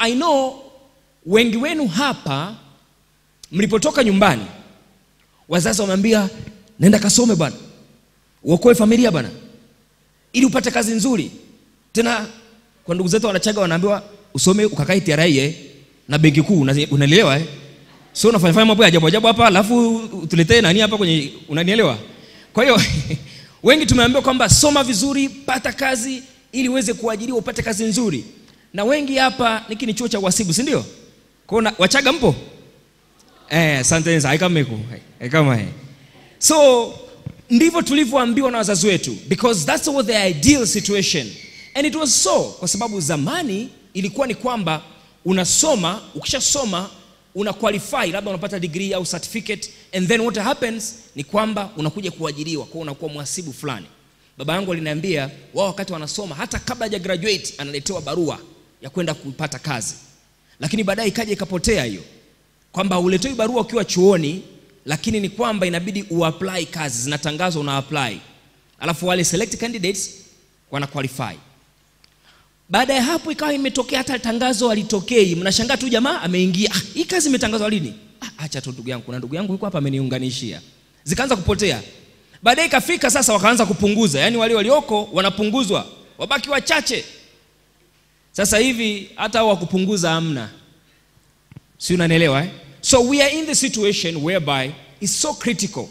i know wengi wenu hapa mlipotoka nyumbani wazazi wameambia nenda kasome bwana uokoe familia bwana ili upate kazi nzuri. Tena kwa ndugu zetu wanachaga wanaambiwa usome ukakae TRA eh, na benki kuu unanielewa eh? sio unafanya fanya mambo ya ajabu ajabu hapa alafu tuletee nani hapa kwenye unanielewa? Kwa hiyo wengi tumeambiwa kwamba soma vizuri pata kazi ili uweze kuajiriwa upate kazi nzuri na wengi hapa niki ni chuo cha uhasibu si ndio? Kuna wachaga mpo? Eh asante sana kama iko. Kama eh so ndivyo tulivyoambiwa na wazazi wetu because that's what the ideal situation. And it was so kwa sababu zamani ilikuwa ni kwamba unasoma ukishasoma una qualify labda unapata degree au certificate and then what happens ni kwamba unakuja kuajiriwa kwa unakuwa mhasibu fulani. Baba yangu aliniambia wao wakati wanasoma hata kabla haja graduate analetewa barua ya kwenda kupata kazi. Lakini baadaye ikaja ikapotea hiyo. Kwamba uletoi barua ukiwa chuoni lakini ni kwamba inabidi uapply kazi zinatangazwa una apply. Alafu wale select candidates wana qualify. Baada ya hapo ikawa imetokea hata tangazo alitokei mnashangaa tu jamaa ameingia ah, hii kazi imetangazwa lini? Ah, acha tu ndugu yangu kuna ndugu yangu yuko hapa ameniunganishia. Zikaanza kupotea. Baadaye ikafika sasa wakaanza kupunguza. Yaani wale walioko wanapunguzwa. Wabaki wachache sasa hivi hata wa kupunguza hamna si unanielewa eh? so we are in the situation whereby it's so critical